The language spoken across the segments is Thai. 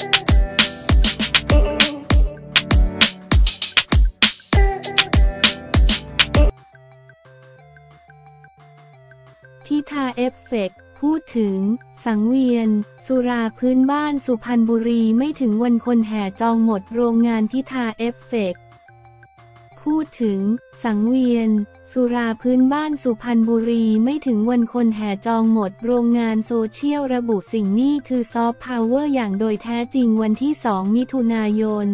พิธาเอฟเฟกพูดถึง สังเวียน สุราพื้นบ้านสุพรรณบุรีไม่ถึงวันคนแห่จองหมดโรงงานพิธาเอฟเฟก พูดถึง สังเวียน สุราพื้นบ้านสุพรรณบุรีไม่ถึงวันคนแห่จองหมด โรงงานโซเชียลระบุสิ่งนี้คือซอฟต์พาวเวอร์อย่างโดยแท้จริงวันที่ 2 มิถุนายน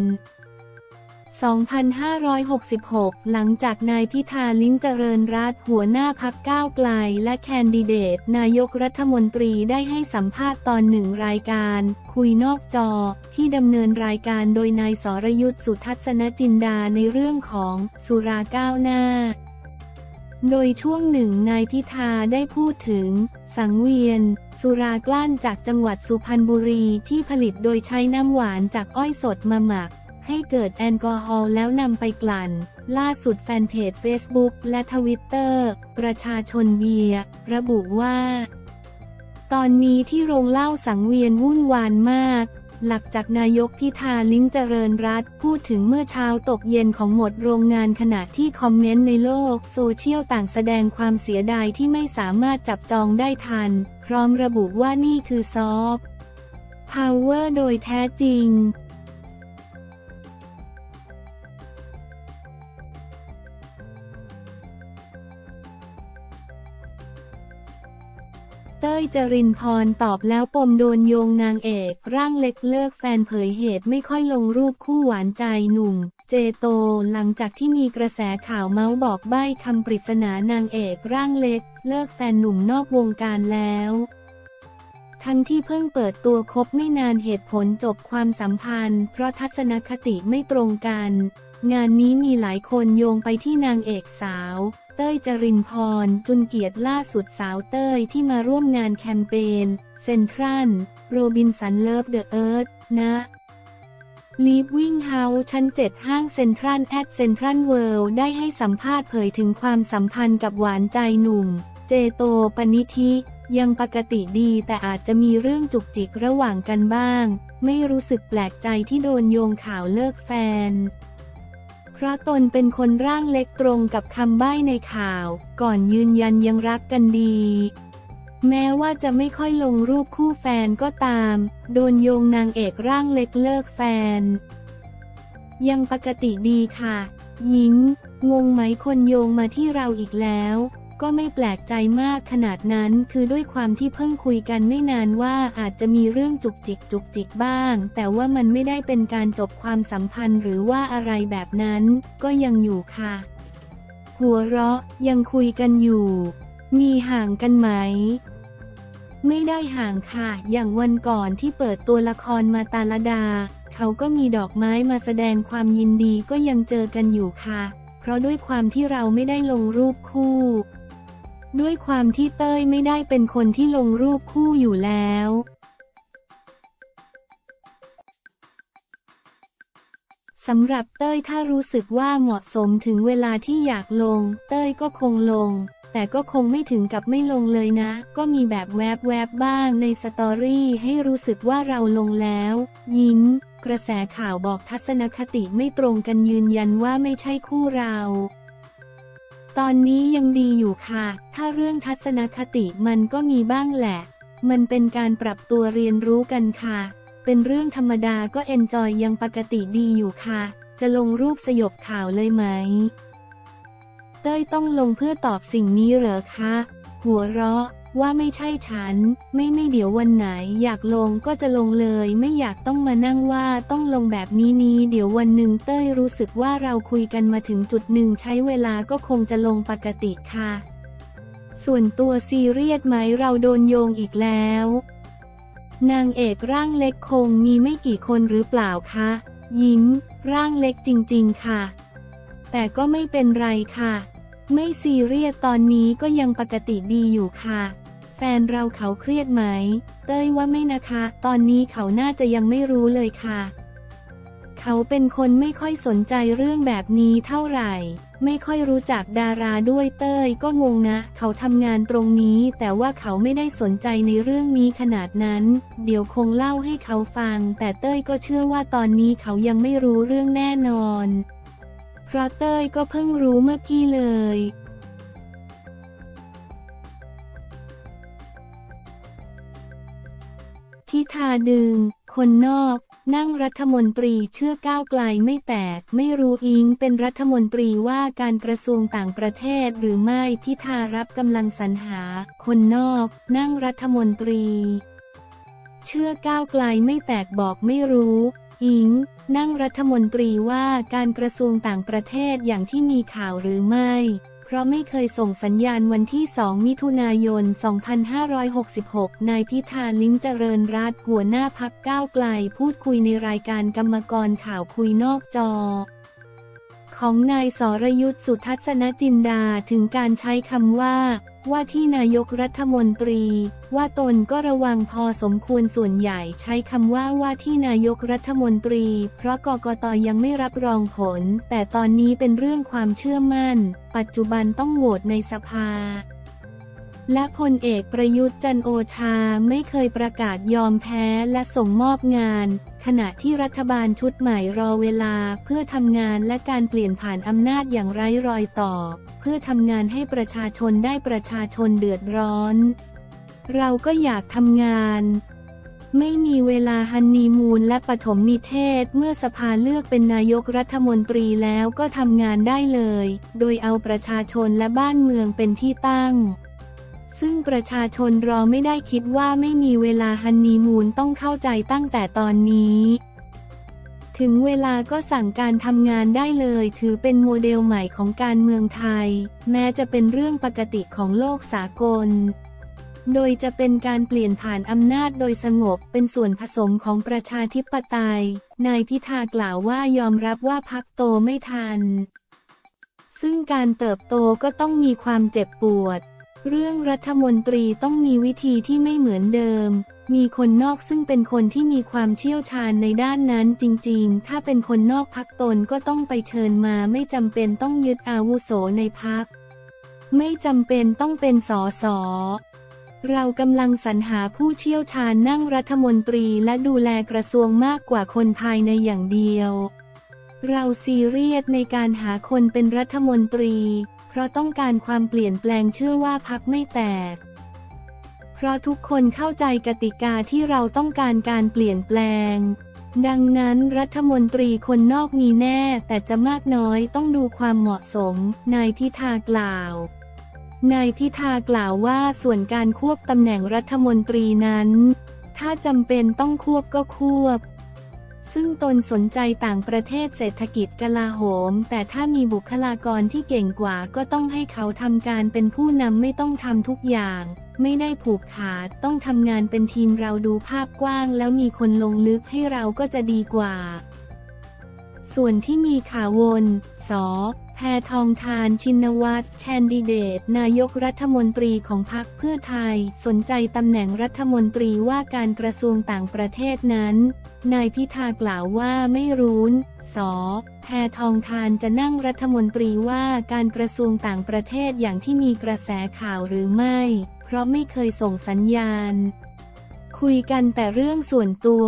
2566 หลังจากนายพิธาลิ้มเจริญรัตหัวหน้าพักก้าวไกล และแคนดิเดต นายกรัฐมนตรีได้ให้สัมภาษณ์ตอนหนึ่งรายการ คุยนอกจอ ที่ดำเนินรายการโดยนายสรยุทธ์สุทัศนจินดาในเรื่องของสุราก้าวหน้าโดยช่วงหนึ่งนายพิธาได้พูดถึง สังเวียน สุรากลั้นจากจังหวัดสุพรรณบุรีที่ผลิตโดยใช้น้ำหวานจากอ้อยสดมาหมัก ให้เกิดแอลกอฮอล์แล้วนำไปกลั่น ล่าสุดแฟนเพจ Facebook และทวิตเตอร์ ประชาชนเบียร์ระบุว่า ตอนนี้ที่โรงเหล้าสังเวียนวุ่นวานมาก หลักจากนายกพิธาลิ้มเจริญรัตพูดถึงเมื่อเช้าตกเย็นของหมดโรงงานขณะที่คอมเมนต์ในโลกโซเชียลต่างแสดงความเสียดายที่ไม่สามารถจับจองได้ทัน พร้อมระบุว่านี่คือซอฟต์พาวเวอร์โดยแท้จริง ต้ยจรินพรตอบแล้วปมโดนโยงนางเอก ร่างเล็กเลิกแฟนเผยเหตุไม่ค่อยลงรูปคู่หวานใจหนุ่ม เจโตหลังจากที่มีกระแสข่าวเมาส์บอกใบ้คำปริศนานางเอกร่างเล็ก เลิกแฟนหนุ่มนอกวงการแล้ว ทั้งที่เพิ่งเปิดตัวคบไม่นานเหตุผลจบความสัมพันธ์ เพราะทัศนคติไม่ตรงกัน งานนี้มีหลายคนโยงไปที่นางเอกสาว เต้ยจรินพร จุนเกียรติล่าสุดสาวเต้ยที่มาร่วมงานแคมเปญเซ็นทรัลโรบินสัน Love the Earth ณ Living House ชั้น 7 ห้างเซ็นทรัล at เซ็นทรัลเวิลด์ได้ให้สัมภาษณ์เผยถึงความสัมพันธ์กับหวานใจหนุ่ม เจโตปนิธิ ยังปกติดีแต่อาจจะมีเรื่องจุกจิกระหว่างกันบ้าง ไม่รู้สึกแปลกใจที่โดนโยงข่าวเลิกแฟน เพราะตนเป็นคนร่างเล็กตรงกับคำใบ้ในข่าว ก่อนยืนยันยังรักกันดี แม้ว่าจะไม่ค่อยลงรูปคู่แฟนก็ตาม โดนโยงนางเอกร่างเล็กเลิกแฟน ยังปกติดีค่ะยิ้มงงไหมคนโยงมาที่เราอีกแล้ว ก็ไม่แปลกใจมากขนาดนั้น คือด้วยความที่เพิ่งคุยกันไม่นานว่าอาจจะมีเรื่องจุกจิกจุกจิกบ้าง แต่ว่ามันไม่ได้เป็นการจบความสัมพันธ์หรือว่าอะไรแบบนั้น ก็ยังอยู่ค่ะ หัวเราะยังคุยกันอยู่ มีห่างกันไหม ไม่ได้ห่างค่ะ อย่างวันก่อนที่เปิดตัวละครมาตาลดา เขาก็มีดอกไม้มาแสดงความยินดีก็ยังเจอกันอยู่ค่ะเพราะด้วยความที่เราไม่ได้ลงรูปคู่ ด้วยความที่เต้ยไม่ได้เป็นคนที่ลงรูปคู่อยู่แล้วสำหรับเต้ยถ้ารู้สึกว่าเหมาะสมถึงเวลาที่อยากลง เต้ยก็คงลง แต่ก็คงไม่ถึงกับไม่ลงเลยนะ ก็มีแบบแวบแวบๆบ้างในสตอรี่ให้รู้สึกว่าเราลงแล้ว ยิ้ม กระแสข่าวบอกทัศนคติไม่ตรงกันยืนยันว่าไม่ใช่คู่เรา ตอนนี้ยังดีอยู่ค่ะ ถ้าเรื่องทัศนคติมันก็มีบ้างแหละ มันเป็นการปรับตัวเรียนรู้กันค่ะ เป็นเรื่องธรรมดาก็เอนจอยยังปกติดีอยู่ค่ะ จะลงรูปสยบข่าวเลยไหม เต้ยต้องลงเพื่อตอบสิ่งนี้เหรอคะ หัวเราะ ว่าไม่ใช่ฉัน ไม่ไม่เดี๋ยววันไหน อยากลงก็จะลงเลย ไม่อยากต้องมานั่งว่าต้องลงแบบนี้นี้เดี๋ยววันหนึ่งเต้ยรู้สึกว่าเราคุยกันมาถึงจุดหนึ่งใช้เวลาก็คงจะลงปกติค่ะ ส่วนตัวซีเรียสไหมเราโดนโยงอีกแล้ว นางเอกร่างเล็กคงมีไม่กี่คนหรือเปล่าคะ ยิ้ม ร่างเล็กจริง ๆ ค่ะ แต่ก็ไม่เป็นไรค่ะ ไม่ซีเรียสตอนนี้ก็ยังปกติดีอยู่ค่ะ แฟนเราเขาเครียดไหม เต้ยว่าไม่นะคะ ตอนนี้เขาน่าจะยังไม่รู้เลยค่ะ เขาเป็นคนไม่ค่อยสนใจเรื่องแบบนี้เท่าไหร่ ไม่ค่อยรู้จักดาราด้วยเต้ยก็งงนะ เขาทำงานตรงนี้ แต่ว่าเขาไม่ได้สนใจในเรื่องนี้ขนาดนั้น เดี๋ยวคงเล่าให้เขาฟัง แต่เต้ยก็เชื่อว่าตอนนี้เขายังไม่รู้เรื่องแน่นอน เพราะเต้ยก็เพิ่งรู้เมื่อกี้เลย ทิธาดึง คนนอก นั่งรัฐมนตรีเชื่อก้าวไกลไม่แตก ไม่รู้อิงเป็นรัฐมนตรีว่าการกระทรวงต่างประเทศหรือไม่พิธารับกำลังสรรหา คนนอก นั่งรัฐมนตรี เชื่อก้าวไกลไม่แตกบอกไม่รู้อิง นั่งรัฐมนตรีว่าการกระทรวงต่างประเทศอย่างที่มีข่าวหรือไม่ เพราะไม่เคยส่งสัญญาณวันที่ 2 มิถุนายน 2566 นายพิธาลิ้งเจริญรัตหัวหน้าพักก้าวไกล พูดคุยในรายการกรรมกรข่าวคุยนอกจอ ของนายสรยุทธสุทัศนจินดาถึงการใช้คำว่า ว่าที่นายกรัฐมนตรี ว่าตนก็ระวังพอสมควรส่วนใหญ่ใช้คำว่าว่าที่นายกรัฐมนตรี เพราะกกตยังไม่รับรองผล แต่ตอนนี้เป็นเรื่องความเชื่อมั่น ปัจจุบันต้องโหวตในสภา และพลเอกประยุทธ์จันโอชาไม่เคยประกาศยอมแพ้และส่งมอบงาน ขณะที่รัฐบาลชุดใหม่รอเวลาเพื่อทำงานและการเปลี่ยนผ่านอำนาจอย่างไร้รอยต่อ เพื่อทำงานให้ประชาชนได้ประชาชนเดือดร้อน เราก็อยากทำงาน ไม่มีเวลาฮันนีมูนและปฐมนิเทศเมื่อสภาเลือกเป็นนายกรัฐมนตรีแล้วก็ทำงานได้เลย โดยเอาประชาชนและบ้านเมืองเป็นที่ตั้ง ซึ่งประชาชนรอไม่ได้คิดว่าไม่มีเวลาฮันนีมูนต้องเข้าใจตั้งแต่ตอนนี้ ถึงเวลาก็สั่งการทำงานได้เลย ถือเป็นโมเดลใหม่ของการเมืองไทย แม้จะเป็นเรื่องปกติของโลกสากล โดยจะเป็นการเปลี่ยนผ่านอำนาจโดยสงบเป็นส่วนผสมของประชาธิปไตย นายพิธากล่าวว่ายอมรับว่าพักโตไม่ทัน ซึ่งการเติบโตก็ต้องมีความเจ็บปวด เรื่องรัฐมนตรีต้องมีวิธีที่ไม่เหมือนเดิม มีคนนอกซึ่งเป็นคนที่มีความเชี่ยวชาญในด้านนั้นจริงๆ ถ้าเป็นคนนอกพักตนก็ต้องไปเชิญมาไม่จำเป็นต้องยึดอาวุโสในพัก ไม่จำเป็นต้องเป็นสอสอเรากำลังสรรหาผู้เชี่ยวชาญนั่งรัฐมนตรีและดูแลกระทรวงมากกว่าคนภายในอย่างเดียว เราซีเรียสในการหาคนเป็นรัฐมนตรี ราะต้องการความเปลี่ยนแปลงเชื่อว่าพักไม่แตก เพราะทุกคนเข้าใจกติกาที่เราต้องการการเปลี่ยนแปลง ดังนั้นรัฐมนตรีคนนอกมีแน่ แต่จะมากน้อยต้องดูความเหมาะสม นายพิธากล่าวนายพิธากล่าวว่าส่วนการควบตำแหน่งรัฐมนตรีนั้น ถ้าจำเป็นต้องควบก็ควบ ซึ่งตนสนใจต่างประเทศเศรษฐกิจกลาโหม แต่ถ้ามีบุคลากรที่เก่งกว่าก็ต้องให้เขาทำการเป็นผู้นำไม่ต้องทำทุกอย่าง ไม่ได้ผูกขาดต้องทำงานเป็นทีมเราดูภาพกว้าง แล้วมีคนลงลึกให้เราก็จะดีกว่า ส่วนที่มีข่าววนสอแพทองทานชินวัตรแคนดิเดต นายกรัฐมนตรีของพรรคเพื่อไทย สนใจตำแหน่งรัฐมนตรีว่าการกระทรวงต่างประเทศนั้น นายพิธากล่าวว่าไม่รู้นสอแพทองทานจะนั่งรัฐมนตรีว่าการกระทรวงต่างประเทศอย่างที่มีกระแสข่าวหรือไม่ เพราะไม่เคยส่งสัญญาณ คุยกันแต่เรื่องส่วนตัว